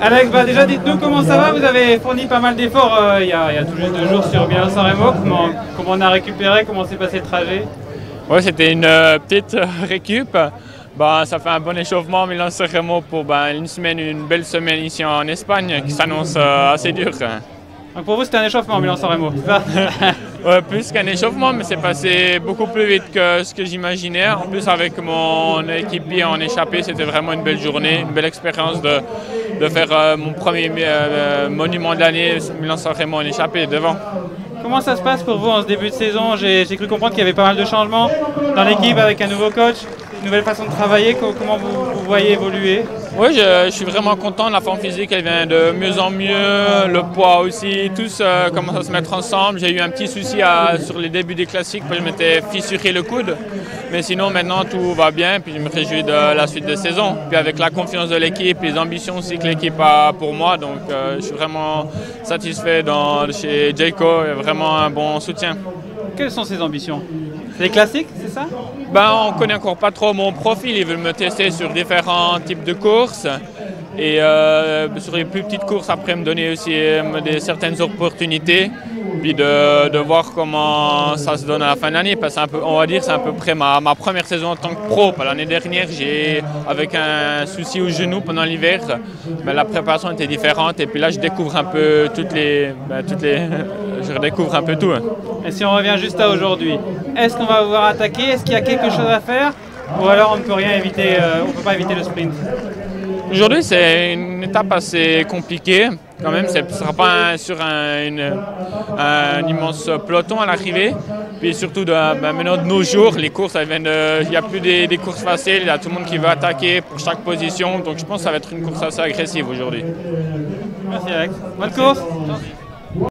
Alex, bah déjà dites-nous comment ça va. Vous avez fourni pas mal d'efforts euh, il, y a, il y a tout juste deux jours sur Milan San Remo. Comment, comment on a récupéré? Comment s'est passé le trajet? Ouais, c'était une euh, petite euh, récup. Bah, ça fait un bon échauffement Milan San Remo pour bah, une semaine, une belle semaine ici en Espagne qui s'annonce euh, assez dure. Donc pour vous, c'était un échauffement Milan San Remo, c'est ça? Ouais, plus qu'un échauffement, mais c'est passé beaucoup plus vite que ce que j'imaginais. En plus, avec mon équipier en échappé, c'était vraiment une belle journée, une belle expérience de, de faire euh, mon premier euh, monument de l'année, Milan San Remo en échappé devant. Comment ça se passe pour vous en ce début de saison? J'ai cru comprendre qu'il y avait pas mal de changements dans l'équipe avec un nouveau coach, nouvelle façon de travailler. Co- Comment vous, vous voyez évoluer? Oui, je, je suis vraiment content. La forme physique, elle vient de mieux en mieux. Le poids aussi, tous euh, commencent à se mettre ensemble. J'ai eu un petit souci à- sur les débuts des classiques, parce que je m'étais fissuré le coude. Mais sinon, maintenant, tout va bien. Puis je me réjouis de la suite de saison. Puis avec la confiance de l'équipe, les ambitions aussi que l'équipe a pour moi. Donc, euh, je suis vraiment satisfait dans, chez Jayco. Il y a Vraiment un bon soutien. Quelles sont ses ambitions? Les classiques, c'est ça? Ben, on ne connaît encore pas trop mon profil. Ils veulent me tester sur différents types de courses. Et euh, sur les plus petites courses, après, me donner aussi euh, des, certaines opportunités. Puis de, de voir comment ça se donne à la fin de l'année. Parce que c'est un peu, on va dire c'est à peu près ma, ma première saison en tant que pro. L'année dernière, j'ai, avec un souci au genou pendant l'hiver, ben, la préparation était différente. Et puis là, je découvre un peu toutes les... ben, toutes les je redécouvre un peu tout. hein. Et si on revient juste à aujourd'hui, est-ce qu'on va vous voir attaquer? Est-ce qu'il y a quelque chose à faire? Ou alors on ne peut rien éviter, euh, on ne peut pas éviter le sprint? Aujourd'hui, c'est une étape assez compliquée. Quand même, ce ne sera pas un- sur un, une- un immense peloton à l'arrivée. Puis surtout, de, ben, maintenant de nos jours, les courses, il n'y a plus des, des courses faciles. Il y a tout le monde qui veut attaquer pour chaque position. Donc je pense que ça va être une course assez agressive aujourd'hui. Merci Alex. Bonne course